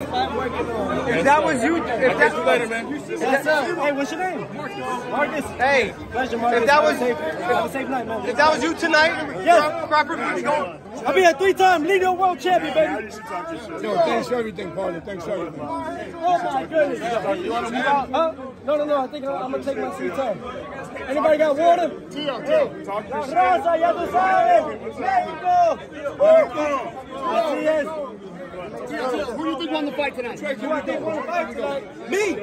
If that was you, if that you later, man. if that- Hey, what's your name? Marcus. hey, Pleasure, Marcus. if that was Have a safe, have safe night, man. if that was you tonight, Yes. Crawford would be going. I'll be a three-time lineal world champion, baby. Yo, thanks for everything, partner. Thanks for everything. Oh my goodness. You want to move out? Huh? No, no, no. I think I'm, I'm gonna take my sweet time. Anybody got water? Tio, Tio, talk La your shit. raza, ya tú sabes. México. Así es. Who do you think won the fight tonight? You want to want to fight tonight? Me.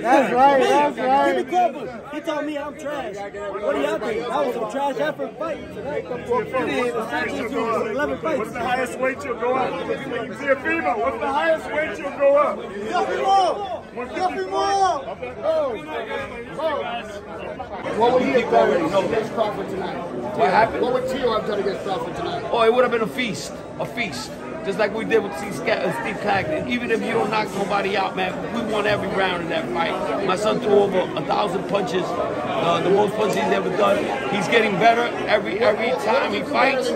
That's right. That's right. Jimmy Crawford. He told me I'm trash. What do y'all think? That was some trash effort fight tonight. You didn't even start to 11 fights. What's the highest weight you'll go up? Teofimo, what's the highest weight you'll go up? What would he have done against Crawford tonight? What happened? What would Tio have done against Crawford tonight? Oh, it would have been a feast, a feast. Just like we did with Steve Sca- uh. Even if you don't knock nobody out, man, we won every round in that fight. My son threw over a thousand punches, uh, the most punches he's ever done. He's getting better every every time he fights.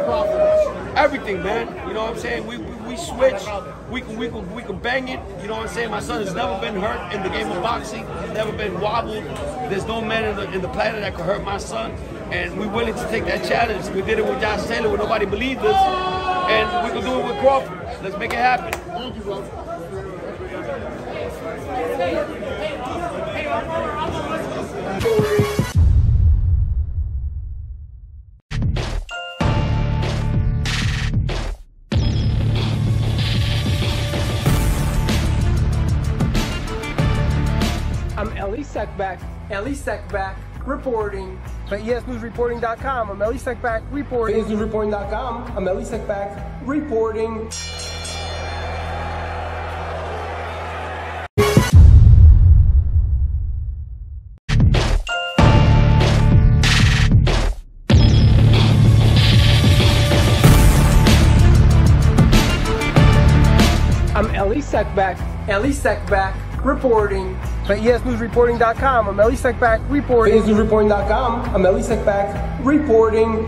Everything, man. You know what I'm saying? We, we, we switch. We can we can we can bang it. You know what I'm saying? My son has never been hurt in the game of boxing. Never been wobbled. There's no man in the, in the planet that could hurt my son. And we're willing to take that challenge. We did it with Josh Taylor when nobody believed us. And we can do it with Crawford. Let's make it happen. Thank you, bro. Ellie Seckbach, Ellie Seckbach, reporting for E ESNewsReporting.com. I'm Ellie Seckbach, reporting. ESNewsReporting.com. I'm Ellie Seckbach, reporting. I'm Ellie Seckbach, Ellie Seckbach, reporting E ESNewsReporting.com. I'm Ellie Seckbach, reporting. ESNewsReporting.com. I'm Ellie Seckbach, reporting.